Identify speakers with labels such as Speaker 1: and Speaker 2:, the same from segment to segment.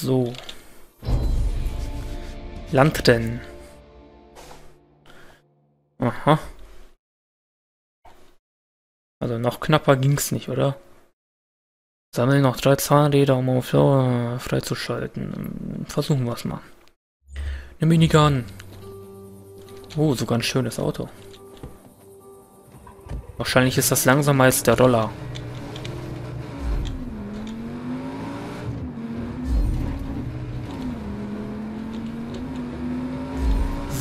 Speaker 1: So. Landen. Aha. Also noch knapper ging's nicht, oder? Sammeln noch drei Zahnräder, um auf Floor freizuschalten. Versuchen wir es mal. Eine Minigun. Oh, sogar ein schönes Auto. Wahrscheinlich ist das langsamer als der Roller.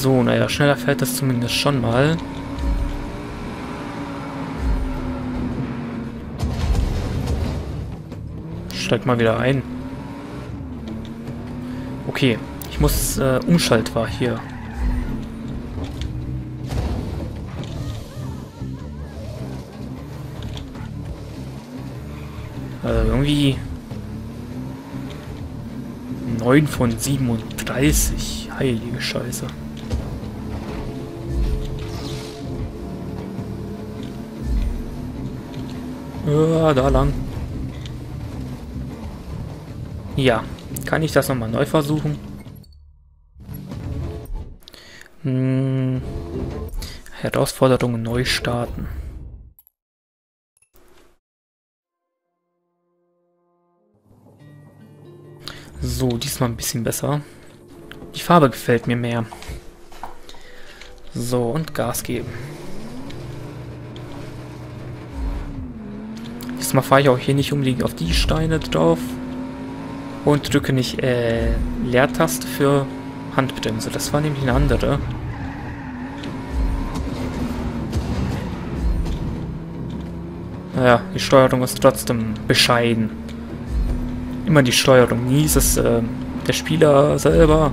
Speaker 1: So, naja, schneller fährt das zumindest schon mal. Steig mal wieder ein. Okay, ich muss äh, umschaltbar hier. Also irgendwie 9 von 37. Heilige Scheiße. Ja, da lang. Ja, kann ich das nochmal neu versuchen? Hm, Herausforderungen neu starten. So, diesmal ein bisschen besser. Die Farbe gefällt mir mehr. So, und Gas geben. Diesmal fahre ich auch hier nicht unbedingt auf die Steine drauf. Und drücke nicht äh, Leertaste für Handbremse. Das war nämlich eine andere. Naja, die Steuerung ist trotzdem bescheiden immer die Steuerung. Nie ist es äh, der Spieler selber.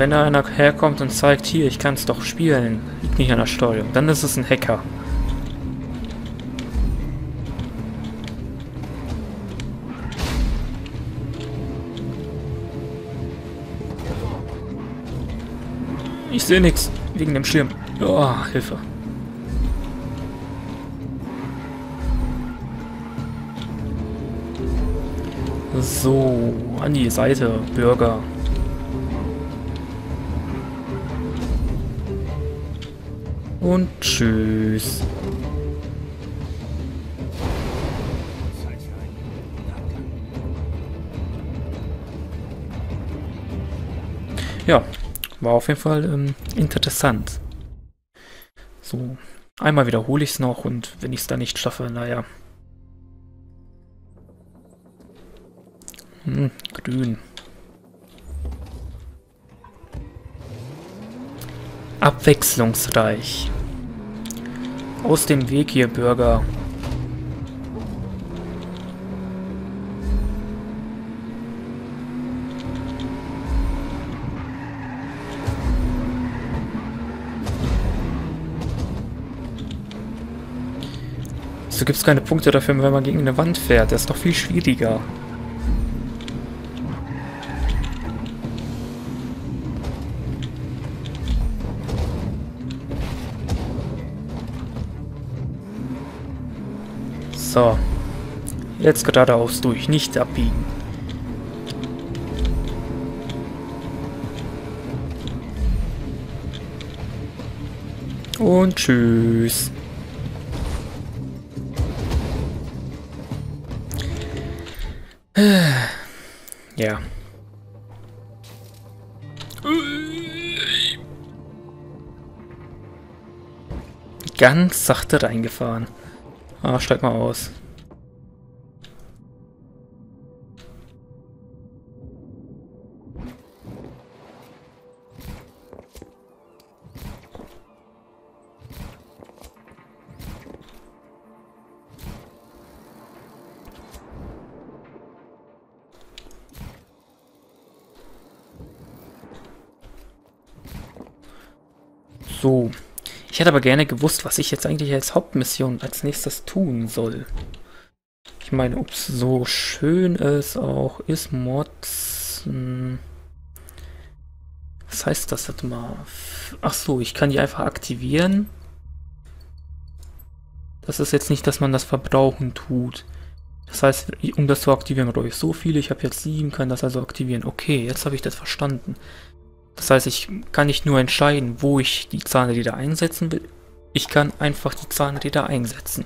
Speaker 1: Wenn da einer herkommt und zeigt, hier, ich kann es doch spielen, liegt nicht an der Steuerung, dann ist es ein Hacker. Ich sehe nichts wegen dem Schirm. Oh, Hilfe. So, an die Seite, Bürger. Und tschüss. Ja, war auf jeden Fall ähm, interessant. So, einmal wiederhole ich es noch und wenn ich es dann nicht schaffe, naja, Hm, grün. Abwechslungsreich. Aus dem Weg hier, Bürger. So gibt es keine Punkte dafür, wenn man gegen eine Wand fährt. Das ist doch viel schwieriger. So. Jetzt geradeaus durch, nicht abbiegen. Und tschüss. Ja. Ganz sachte reingefahren. Ah, steig mal aus. So. Ich hätte aber gerne gewusst, was ich jetzt eigentlich als Hauptmission als nächstes tun soll. Ich meine, ob es so schön es auch ist, Mods... Was heißt das? Warte mal. Ach so, ich kann die einfach aktivieren. Das ist jetzt nicht, dass man das verbrauchen tut. Das heißt, um das zu aktivieren, brauche ich so viele. Ich habe jetzt sieben, kann das also aktivieren. Okay, jetzt habe ich das verstanden. Das heißt, ich kann nicht nur entscheiden, wo ich die Zahnräder einsetzen will. Ich kann einfach die Zahnräder einsetzen.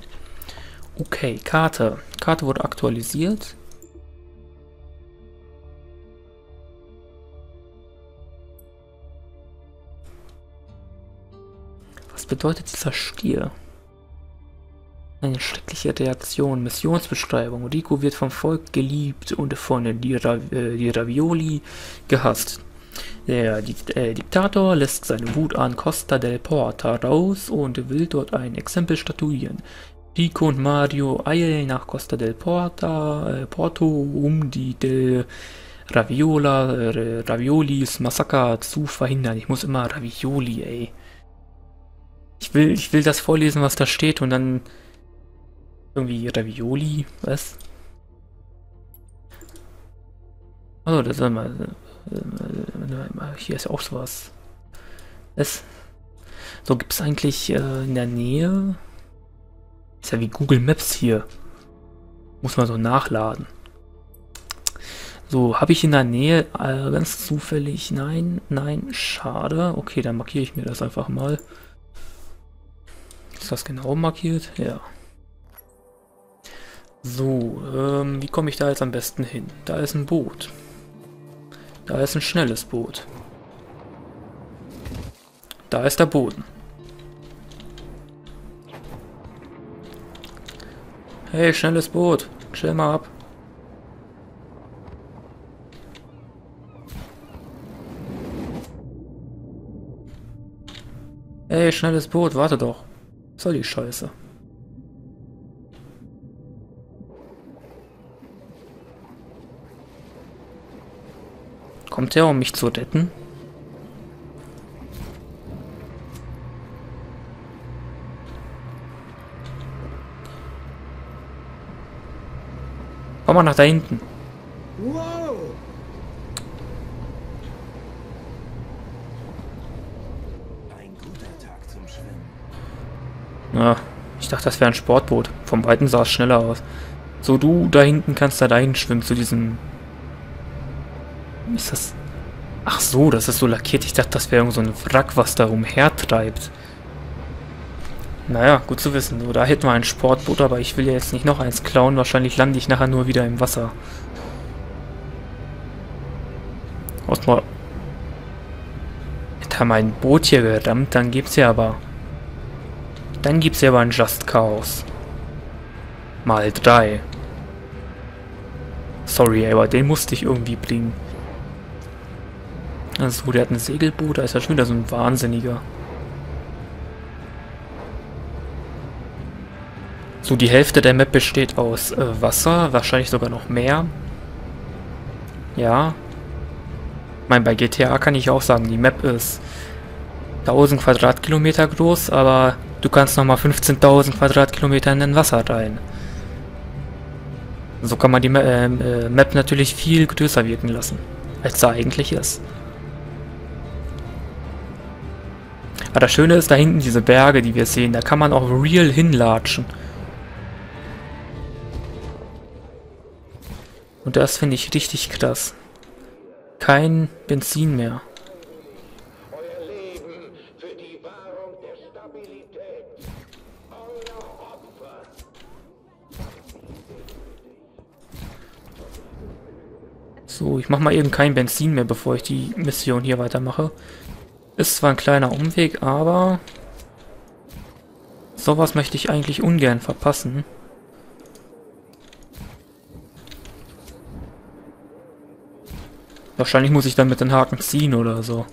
Speaker 1: Okay, Karte. Karte wurde aktualisiert. Was bedeutet dieser Stier? Eine schreckliche Reaktion. Missionsbeschreibung. Rico wird vom Volk geliebt und von die, Ra äh, die Ravioli gehasst. Der äh, Diktator lässt seine Wut an Costa del Porta raus und will dort ein Exempel statuieren. Rico und Mario eilen nach Costa del Porta, äh, Porto, um die Del Raviola, äh, Raviolis Massaker zu verhindern. Ich muss immer Ravioli, ey. Ich will, ich will das vorlesen, was da steht und dann irgendwie Ravioli, was? Also, das ist mal, hier ist ja auch sowas. Es, so, gibt es eigentlich äh, in der Nähe? Ist ja wie Google Maps hier. Muss man so nachladen. So, habe ich in der Nähe äh, ganz zufällig? Nein, nein, schade. Okay, dann markiere ich mir das einfach mal. Ist das genau markiert? Ja. So, ähm, wie komme ich da jetzt am besten hin? Da ist ein Boot. Da ist ein schnelles Boot. Da ist der Boden. Hey, schnelles Boot. Chill mal ab. Hey, schnelles Boot, warte doch soll die Scheiße? Kommt er, um mich zu retten? Komm mal nach da hinten. Ja, ich dachte, das wäre ein Sportboot. Vom Weiten sah es schneller aus. So, du da hinten kannst da dahin schwimmen zu diesem... Ist das... Ach so, das ist so lackiert. Ich dachte, das wäre irgend so ein Wrack, was da umhertreibt. Naja, gut zu wissen. So, da hätten wir ein Sportboot, aber ich will ja jetzt nicht noch eins klauen. Wahrscheinlich lande ich nachher nur wieder im Wasser. Erstmal... Hätte er mein Boot hier gerammt, dann gibt's ja aber... Dann gibt's ja aber ein Just Chaos. Mal drei. Sorry, aber den musste ich irgendwie bringen. Also, der hat ein Segelboot, da ist ja schon wieder so ein Wahnsinniger. So, die Hälfte der Map besteht aus äh, Wasser, wahrscheinlich sogar noch mehr. Ja. Ich meine, bei GTA kann ich auch sagen, die Map ist 1000 Quadratkilometer groß, aber Du kannst nochmal 15.000 Quadratkilometer in den Wasser rein. So kann man die äh, äh, Map natürlich viel größer wirken lassen, als sie eigentlich ist. Aber das Schöne ist da hinten diese Berge, die wir sehen. Da kann man auch real hinlatschen. Und das finde ich richtig krass. Kein Benzin mehr. So, ich mache mal eben kein Benzin mehr, bevor ich die Mission hier weitermache. Ist zwar ein kleiner Umweg, aber... Sowas möchte ich eigentlich ungern verpassen. Wahrscheinlich muss ich dann mit den Haken ziehen oder so.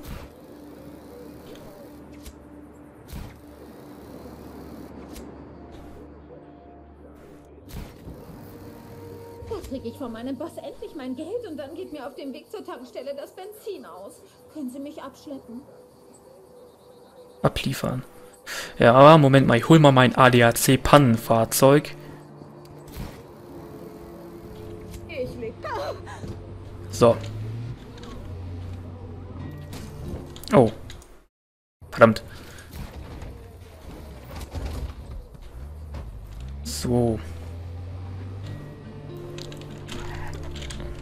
Speaker 2: kriege ich von meinem Boss endlich mein Geld und dann geht mir auf dem Weg zur Tankstelle das Benzin aus. Können Sie mich abschleppen?
Speaker 1: Abliefern. Ja, aber Moment mal, ich hol mal mein ADAC-Pannenfahrzeug. So. Oh. Verdammt. So.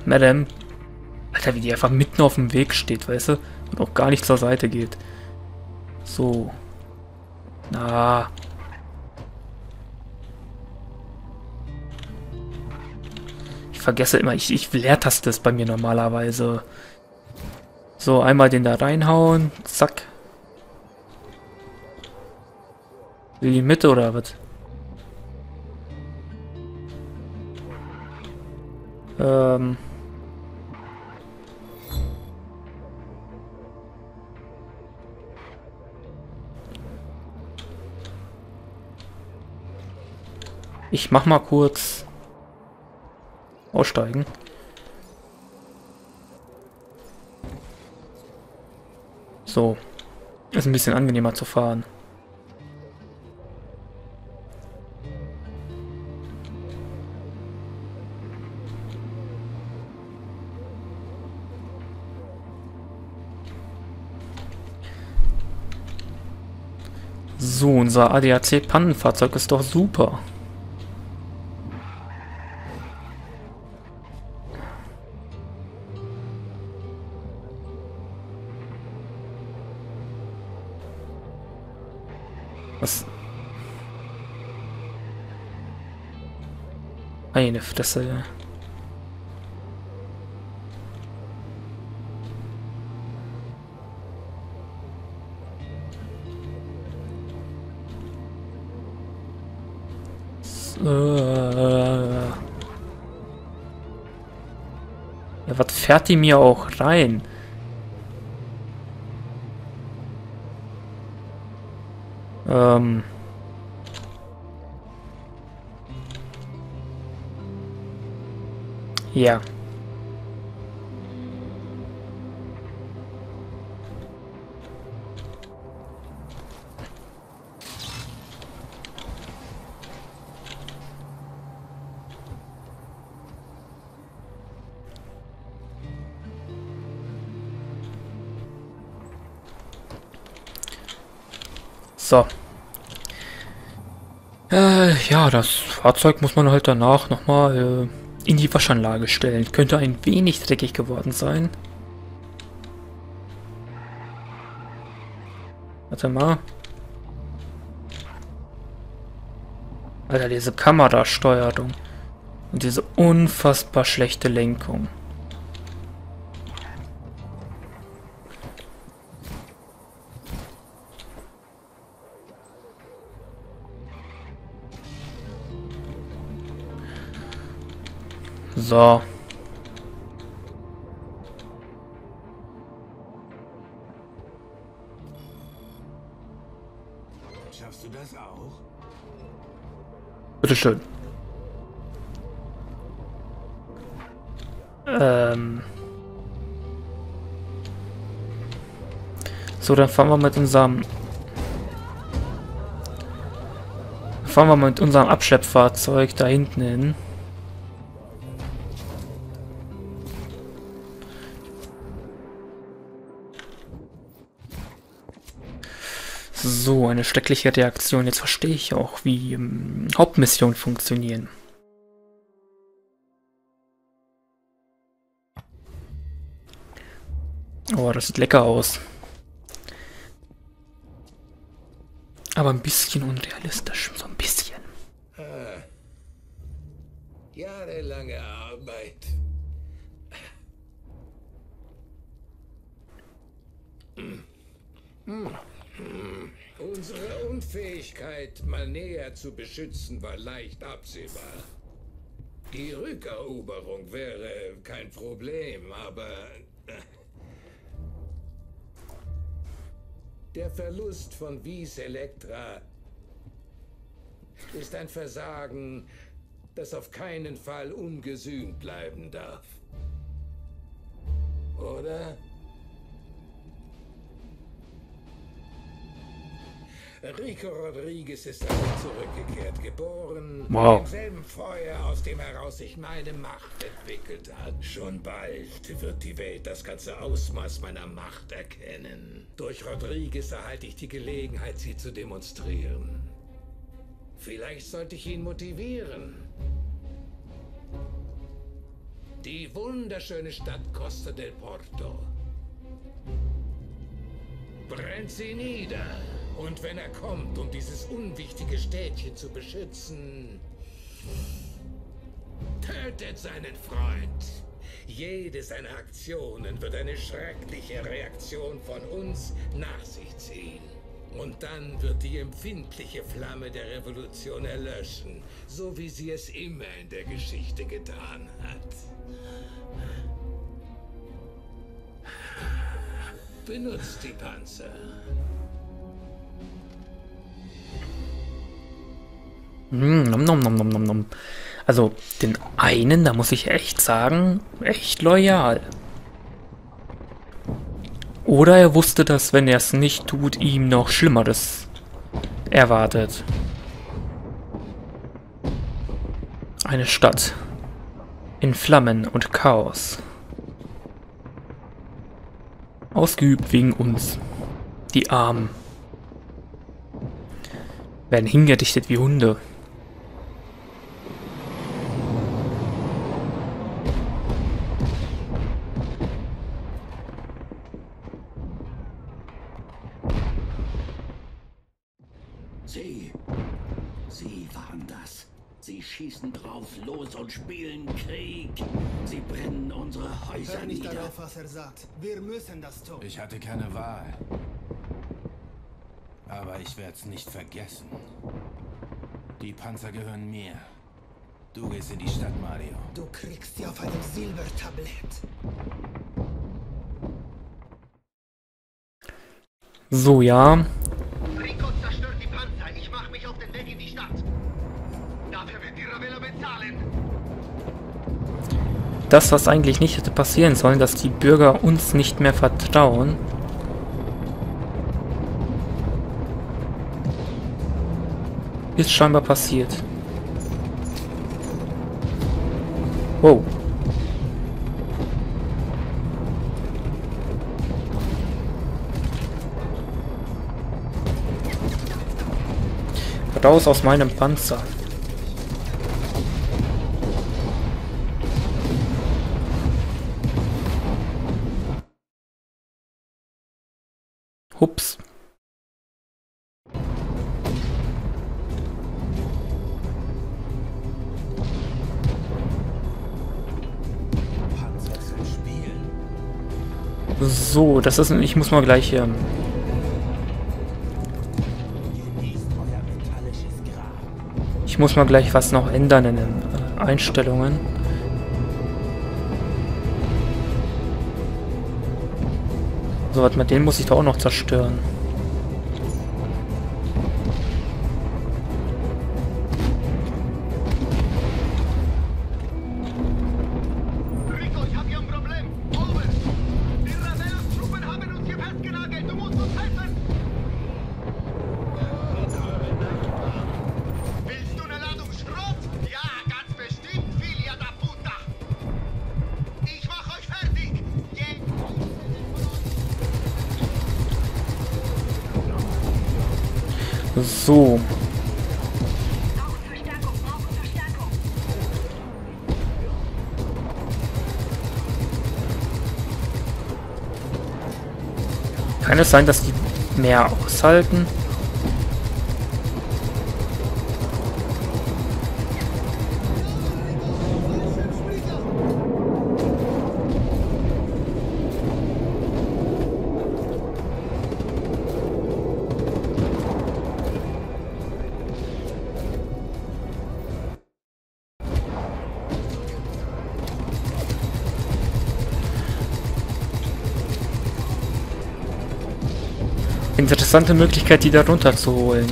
Speaker 1: Madame. Alter, wie die einfach mitten auf dem Weg steht, weißt du? Und auch gar nicht zur Seite geht. So. Na. Ich vergesse immer, ich, ich leertaste es bei mir normalerweise. So, einmal den da reinhauen. Zack. Will die Mitte oder was? Ähm. Ich mach mal kurz aussteigen. So. Ist ein bisschen angenehmer zu fahren. So, unser ADAC-Pannenfahrzeug ist doch super. Eine Fresse. Äh. Ja, was fährt die mir auch rein? Ähm. Ja. So. Äh, ja, das Fahrzeug muss man halt danach nochmal äh, in die Waschanlage stellen. Könnte ein wenig dreckig geworden sein. Warte mal. Alter, diese Kamerasteuerung. Und diese unfassbar schlechte Lenkung. So.
Speaker 3: Schaffst du das auch?
Speaker 1: Bitteschön. Ähm. So, dann fahren wir mit unserem... Fahren wir mit unserem Abschleppfahrzeug da hinten hin. So, eine schreckliche Reaktion. Jetzt verstehe ich auch, wie ähm, Hauptmissionen funktionieren. Oh, das sieht lecker aus. Aber ein bisschen unrealistisch. So ein bisschen.
Speaker 3: Ah. Jahrelange Arbeit. Hm. Hm. Unsere Unfähigkeit, mal näher zu beschützen, war leicht absehbar. Die Rückeroberung wäre kein Problem, aber... äh, Der Verlust von Wies Elektra ist ein Versagen, das auf keinen Fall ungesühnt bleiben darf. Oder? Rico Rodriguez ist also zurückgekehrt, geboren
Speaker 1: Wow.
Speaker 3: im selben Feuer, aus dem heraus sich meine Macht entwickelt hat. Schon bald wird die Welt das ganze Ausmaß meiner Macht erkennen. Durch Rodriguez erhalte ich die Gelegenheit, sie zu demonstrieren. Vielleicht sollte ich ihn motivieren. Die wunderschöne Stadt Costa del Porto. Brennt sie nieder. Und wenn er kommt, um dieses unwichtige Städtchen zu beschützen, tötet seinen Freund. Jede seiner Aktionen wird eine schreckliche Reaktion von uns nach sich ziehen. Und dann wird die empfindliche Flamme der Revolution erlöschen, so wie sie es immer in der Geschichte getan hat. Benutzt die Panzer.
Speaker 1: Mm, nom, nom, nom. Also, den einen, da muss ich echt sagen, echt loyal. Oder er wusste, dass wenn er es nicht tut, ihm noch Schlimmeres erwartet. Eine Stadt in Flammen und Chaos. Ausgeübt wegen uns. Die Armen. Werden hingedichtet wie Hunde.
Speaker 4: Wir müssen das tun.
Speaker 5: Ich hatte keine Wahl. Aber ich werde es nicht vergessen. Die Panzer gehören mir. Du gehst in die Stadt, Mario.
Speaker 4: Du kriegst sie auf einem Silbertablett.
Speaker 1: So, ja.
Speaker 6: Rico zerstört die Panzer. Ich mache mich auf den Weg in die Stadt. Dafür wird die Ravella bezahlen.
Speaker 1: Das, was eigentlich nicht hätte passieren sollen, dass die Bürger uns nicht mehr vertrauen. Ist scheinbar passiert. Wow. Raus aus meinem Panzer. So, das ist. Ich muss mal gleich.
Speaker 5: Grab.
Speaker 1: ich muss mal gleich was noch ändern in den äh, Einstellungen. So, warte mal, den muss ich doch auch noch zerstören. So. Kann es sein, dass die mehr aushalten? Interessante Möglichkeit, die da runterzuholen.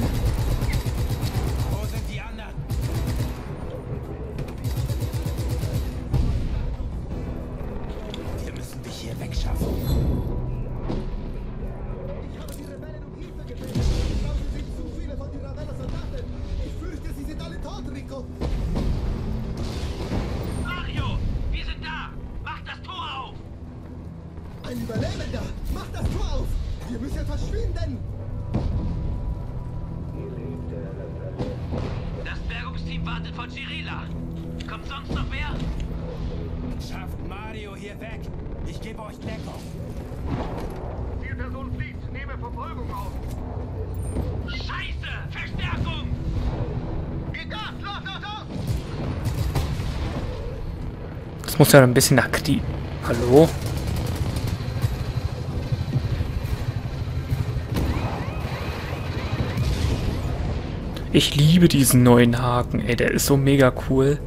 Speaker 6: Wartet vor Cirilla. Kommt sonst noch wer?
Speaker 5: Schafft hier weg. Ich gebe euch Deckung.
Speaker 6: Zielperson flieht. Nehme Verfolgung auf. Scheiße! Verstärkung! Gib Gas! Los, los, los!
Speaker 1: Das muss ja ein bisschen nach Knie. Hallo? Ich liebe diesen neuen Haken, ey, der ist so mega cool.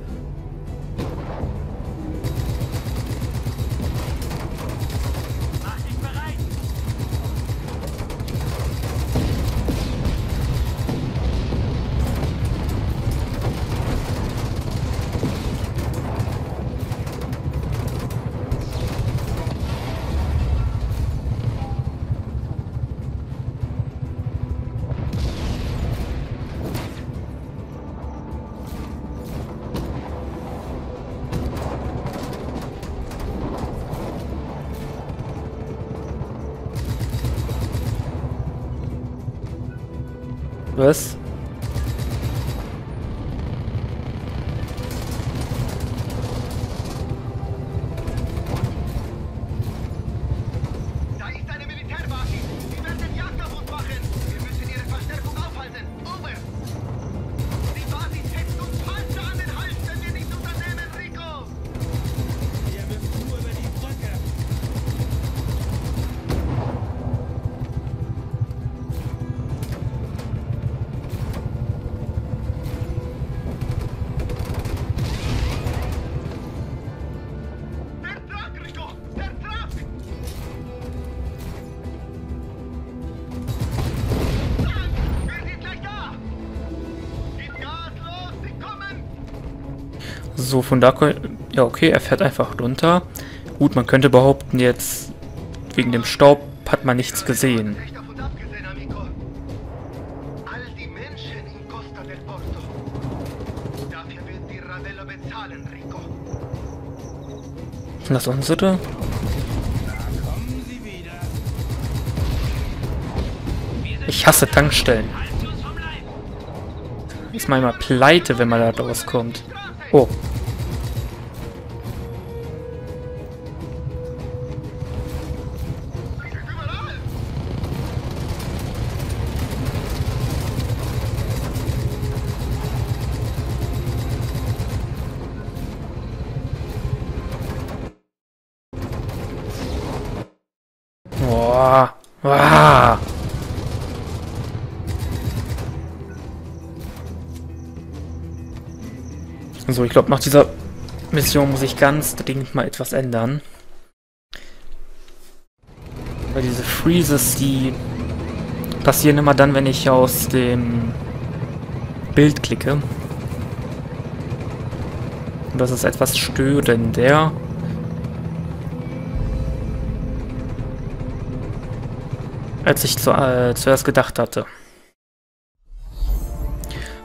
Speaker 1: Was? So, von da... Ja, okay, er fährt einfach runter. Gut, man könnte behaupten, jetzt wegen dem Staub hat man nichts gesehen. Sind das unsere? Ich hasse Tankstellen. Ist man immer pleite, wenn man da rauskommt. Oh, Boah. Ah. So, ich glaube, nach dieser Mission muss ich ganz dringend mal etwas ändern. Weil diese Freezes, die passieren immer dann, wenn ich aus dem Bild klicke. Und das ist etwas störender. Als ich zu, äh, zuerst gedacht hatte.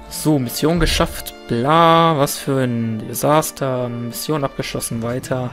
Speaker 1: So, Mission geschafft, bla, was für ein Desaster, Mission abgeschlossen, weiter.